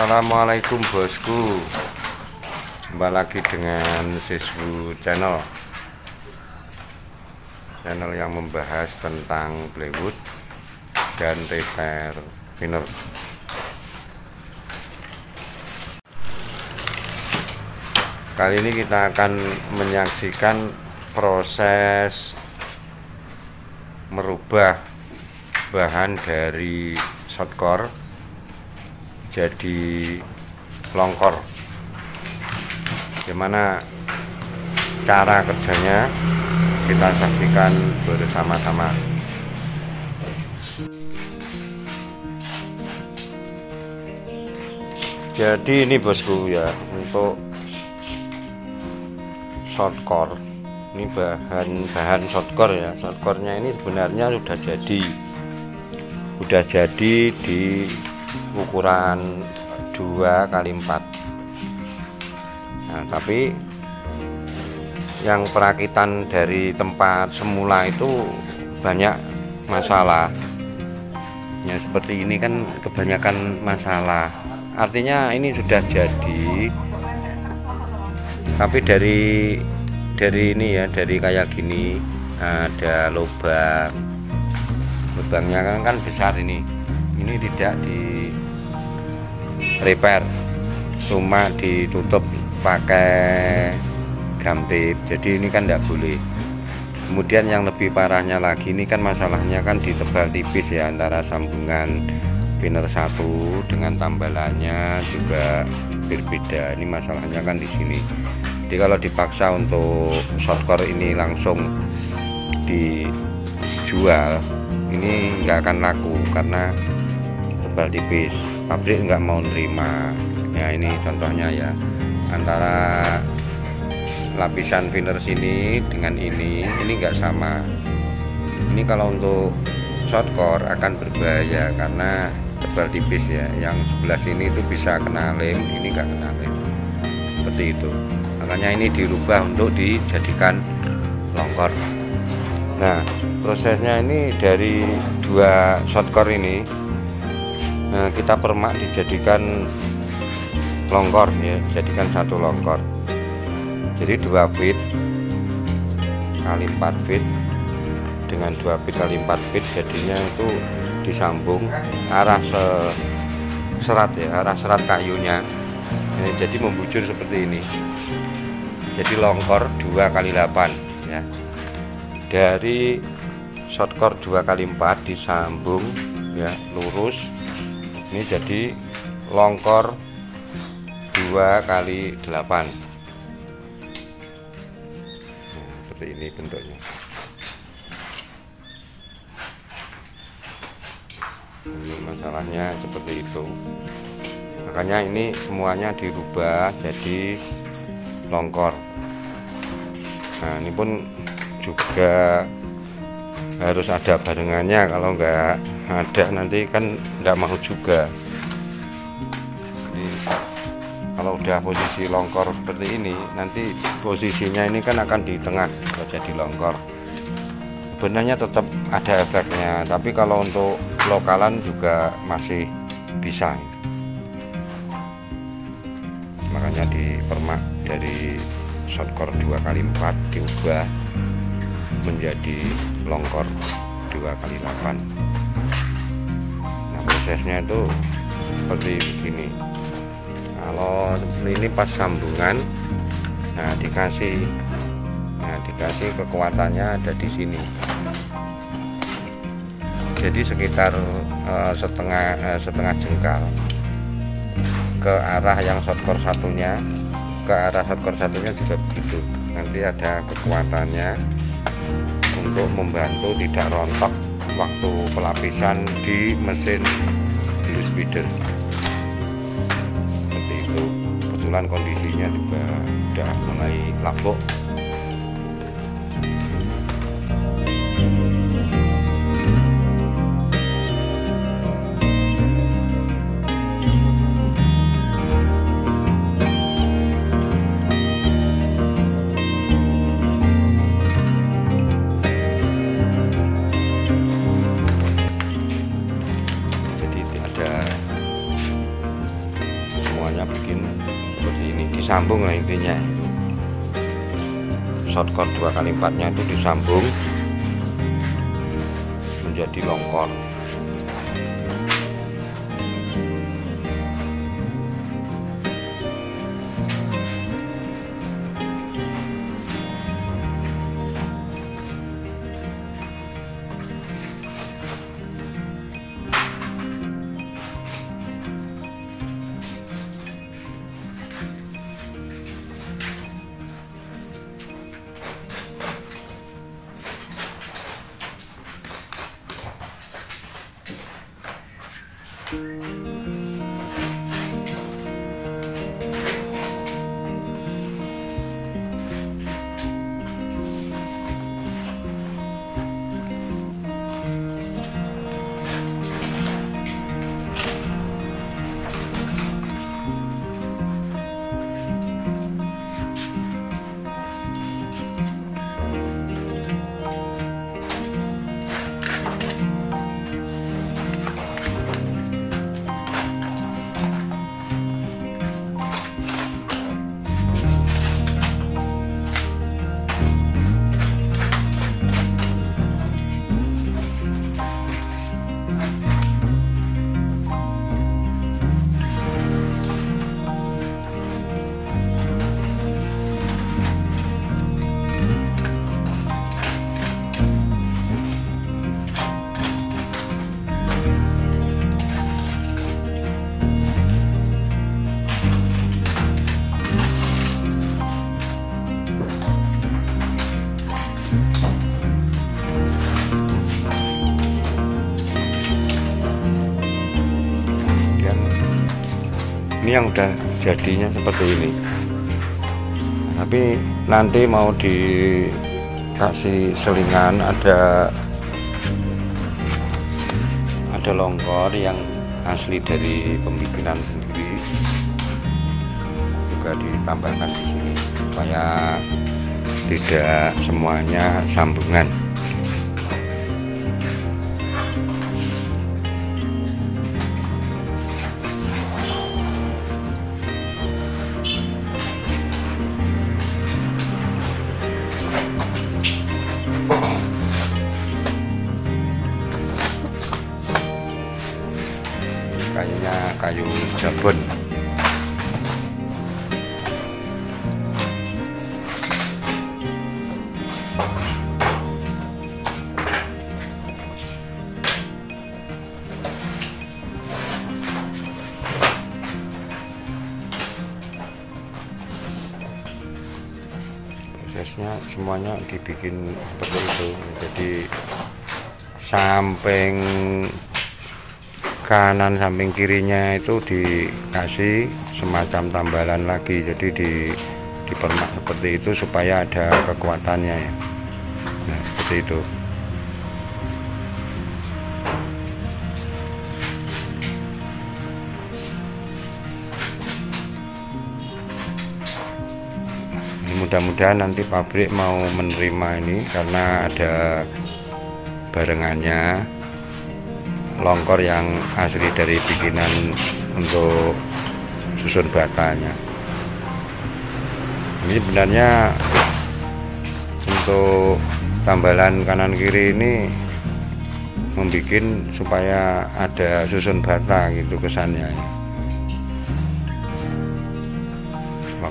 Assalamualaikum bosku. Jumpa lagi dengan Siswu Channel. Channel yang membahas tentang plywood dan repair finer Kali ini kita akan menyaksikan proses merubah bahan dari shotcore jadi longkor gimana cara kerjanya? Kita saksikan bersama-sama. Jadi ini bosku ya untuk shotcore ini bahan bahan shotcore ya. Shotcore-nya ini sebenarnya sudah jadi. Sudah jadi di ukuran 2 kali 4 nah tapi yang perakitan dari tempat semula itu banyak masalah. Ya seperti ini kan kebanyakan masalah. Artinya ini sudah jadi. Tapi dari dari ini ya dari kayak gini ada lubang. Lubangnya kan, kan besar ini. Ini tidak di repair. Cuma ditutup pakai gam jadi ini kan tidak boleh. Kemudian yang lebih parahnya lagi ini kan masalahnya kan ditebal tipis ya antara sambungan pinner satu dengan tambalannya juga berbeda. Ini masalahnya kan di sini. Jadi kalau dipaksa untuk shortcore ini langsung dijual ini nggak akan laku karena tebal tipis. Pabrik nggak mau nerima. Ya ini contohnya ya. Antara lapisan filler sini dengan ini ini enggak sama. Ini kalau untuk shortcore akan berbahaya karena tebal tipis ya. Yang sebelah sini itu bisa kena lem ini enggak kena lem. Seperti itu. Makanya ini dirubah untuk dijadikan longkor. Nah prosesnya ini dari dua shortcore ini nah, kita permak dijadikan longkor ya jadikan satu longkor. Jadi dua feet kali 4 feet dengan dua feet kali 4 feet jadinya itu disambung arah se serat ya arah serat kayunya. Ya, jadi membujur seperti ini. Jadi longkor 2 kali 8 ya. Dari shortcore 2 kali 4 disambung ya lurus ini jadi longkor 2 kali 8 nah, seperti ini bentuknya. Ini masalahnya seperti itu. Makanya ini semuanya dirubah jadi longkor. Nah ini pun juga harus ada barengannya kalau enggak ada nanti kan enggak mau juga. Jadi, kalau udah posisi longkor seperti ini nanti posisinya ini kan akan di tengah kalau jadi longkor. Sebenarnya tetap ada efeknya tapi kalau untuk lokalan juga masih bisa. Makanya dipermak dari shortcore 2 kali 4 diubah menjadi longkor 2 kali 8 nah prosesnya itu seperti begini. Kalau ini pas sambungan nah dikasih nah dikasih kekuatannya ada di sini. Jadi sekitar uh, setengah uh, setengah jengkal. Ke arah yang shortcore satunya ke arah shortcore satunya juga begitu. Nanti ada kekuatannya untuk membantu tidak rontok waktu pelapisan di mesin blue speeder. Seperti itu. Kebetulan kondisinya juga sudah mulai lapuk disambung lah intinya. Shortcut dua kali empatnya itu disambung menjadi longkor ini yang udah jadinya seperti ini. Tapi nanti mau dikasih selingan ada ada longkor yang asli dari pembikinan sendiri. Juga ditambahkan di sini supaya tidak semuanya sambungan semuanya dibikin seperti itu. Jadi samping kanan samping kirinya itu dikasih semacam tambalan lagi. Jadi di dipermak seperti itu supaya ada kekuatannya ya. Nah seperti itu mudah-mudahan nanti pabrik mau menerima ini karena ada barengannya longkor yang asli dari bikinan untuk susun batanya ini sebenarnya untuk tambalan kanan kiri ini membuat supaya ada susun bata gitu kesannya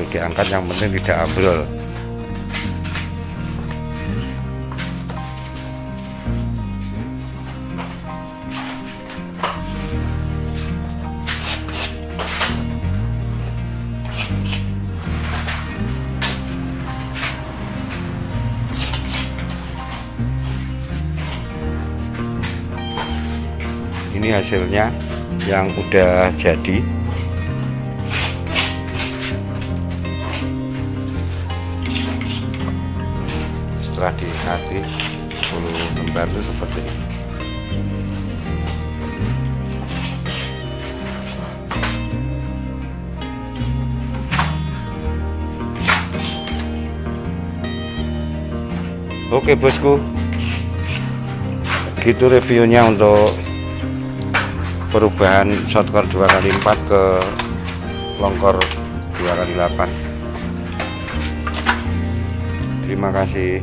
waktu diangkat yang penting tidak abrol ini hasilnya yang udah jadi setelah dikasih 10 lembar itu seperti ini. Oke bosku. Gitu reviewnya untuk perubahan shotcore 2x4 ke longkor 2x8 terima kasih